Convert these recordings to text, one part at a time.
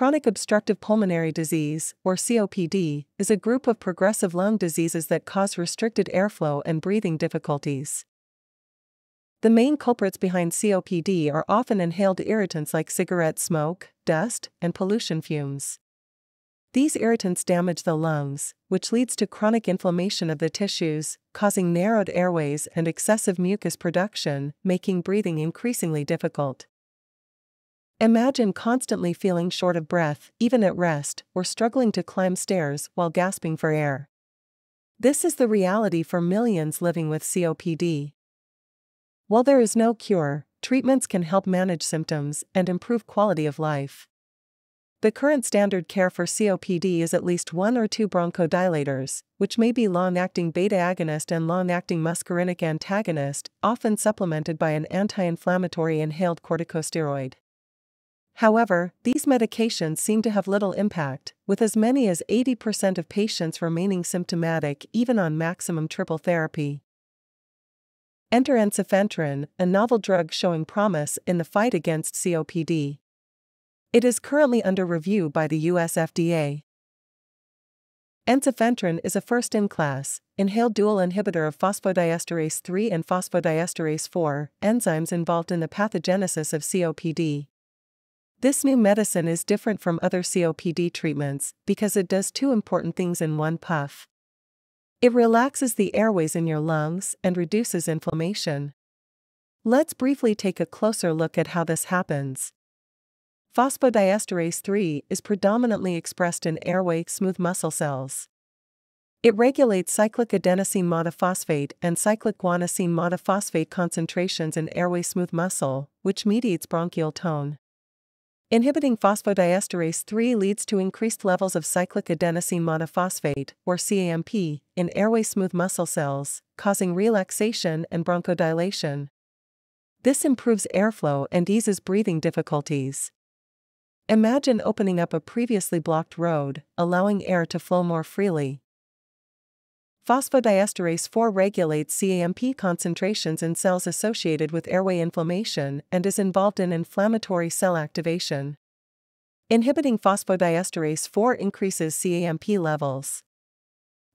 Chronic obstructive pulmonary disease, or COPD, is a group of progressive lung diseases that cause restricted airflow and breathing difficulties. The main culprits behind COPD are often inhaled irritants like cigarette smoke, dust, and pollution fumes. These irritants damage the lungs, which leads to chronic inflammation of the tissues, causing narrowed airways and excessive mucus production, making breathing increasingly difficult. Imagine constantly feeling short of breath, even at rest, or struggling to climb stairs while gasping for air. This is the reality for millions living with COPD. While there is no cure, treatments can help manage symptoms and improve quality of life. The current standard care for COPD is at least one or two bronchodilators, which may be long acting beta agonist and long acting muscarinic antagonist, often supplemented by an anti inflammatory inhaled corticosteroid. However, these medications seem to have little impact, with as many as 80% of patients remaining symptomatic even on maximum triple therapy. Enter ensifentrine, a novel drug showing promise in the fight against COPD. It is currently under review by the US FDA. Ensifentrine is a first in class, inhaled dual inhibitor of phosphodiesterase 3 and phosphodiesterase 4, enzymes involved in the pathogenesis of COPD. This new medicine is different from other COPD treatments because it does two important things in one puff. It relaxes the airways in your lungs and reduces inflammation. Let's briefly take a closer look at how this happens. Phosphodiesterase 3 is predominantly expressed in airway smooth muscle cells. It regulates cyclic adenosine monophosphate and cyclic guanosine monophosphate concentrations in airway smooth muscle, which mediates bronchial tone. Inhibiting phosphodiesterase 3 leads to increased levels of cyclic adenosine monophosphate, or CAMP, in airway smooth muscle cells, causing relaxation and bronchodilation. This improves airflow and eases breathing difficulties. Imagine opening up a previously blocked road, allowing air to flow more freely. Phosphodiesterase 4 regulates CAMP concentrations in cells associated with airway inflammation and is involved in inflammatory cell activation. Inhibiting phosphodiesterase 4 increases CAMP levels.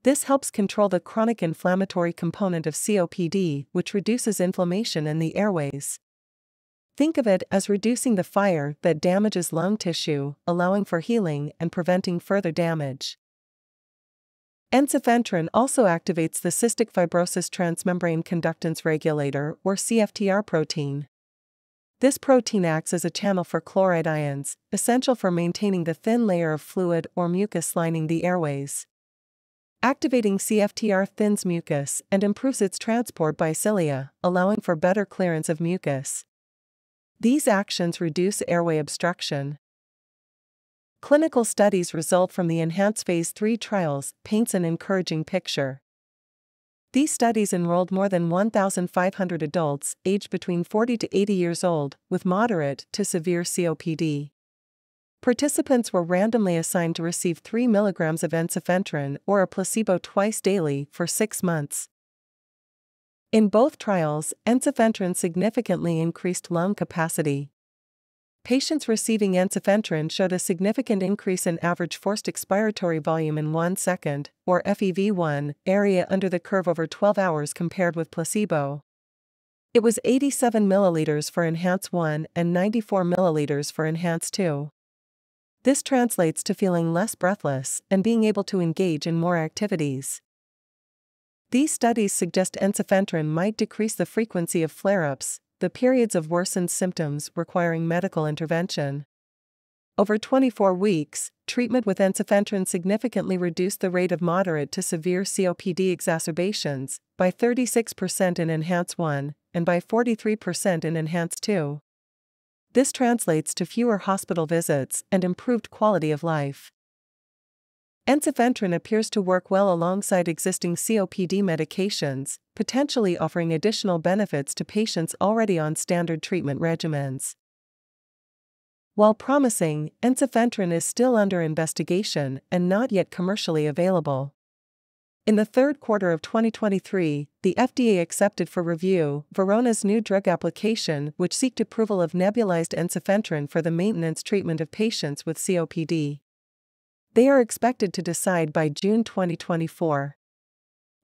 This helps control the chronic inflammatory component of COPD, which reduces inflammation in the airways. Think of it as reducing the fire that damages lung tissue, allowing for healing and preventing further damage. Ensifentrine also activates the cystic fibrosis transmembrane conductance regulator or CFTR protein. This protein acts as a channel for chloride ions, essential for maintaining the thin layer of fluid or mucus lining the airways. Activating CFTR thins mucus and improves its transport by cilia, allowing for better clearance of mucus. These actions reduce airway obstruction, Clinical studies result from the ENHANCE Phase 3 trials, paints an encouraging picture. These studies enrolled more than 1,500 adults aged between 40 to 80 years old with moderate to severe COPD. Participants were randomly assigned to receive 3 mg of ensifentrine or a placebo twice daily for 6 months. In both trials, ensifentrine significantly increased lung capacity. Patients receiving ensifentrine showed a significant increase in average forced expiratory volume in 1 second, or FEV1, area under the curve over 12 hours compared with placebo. It was 87 milliliters for Enhance 1 and 94 milliliters for Enhance 2. This translates to feeling less breathless and being able to engage in more activities. These studies suggest ensifentrine might decrease the frequency of flare ups, the periods of worsened symptoms requiring medical intervention. Over 24 weeks, treatment with ensifentrine significantly reduced the rate of moderate to severe COPD exacerbations by 36% in Enhance 1 and by 43% in Enhance 2. This translates to fewer hospital visits and improved quality of life. Ensifentrine appears to work well alongside existing COPD medications, potentially offering additional benefits to patients already on standard treatment regimens. While promising, ensifentrine is still under investigation and not yet commercially available. In the third quarter of 2023, the FDA accepted for review Verona's new drug application, which seeked approval of nebulized ensifentrine for the maintenance treatment of patients with COPD. They are expected to decide by June 2024.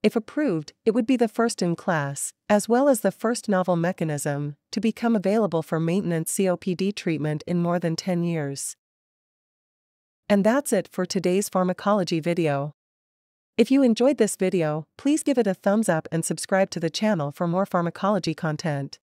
If approved, it would be the first in class, as well as the first novel mechanism, to become available for maintenance COPD treatment in more than 10 years. And that's it for today's pharmacology video. If you enjoyed this video, please give it a thumbs up and subscribe to the channel for more pharmacology content.